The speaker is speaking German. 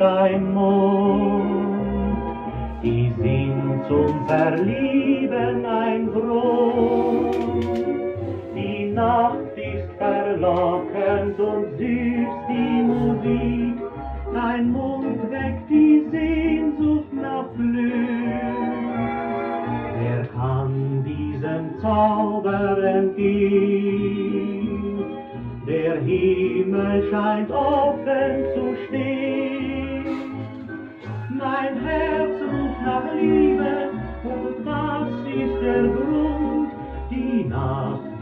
und ein Mond, die sind zum Verlieben ein Grund. Die Nacht ist verlockend und süß die Musik, dein Mund weckt die Sehnsucht nach Glück. Wer kann diesen Zauber entgehen? Der Himmel scheint offen zu stehen. Mein Herz ruft nach Liebe und das ist der Grund, die Nacht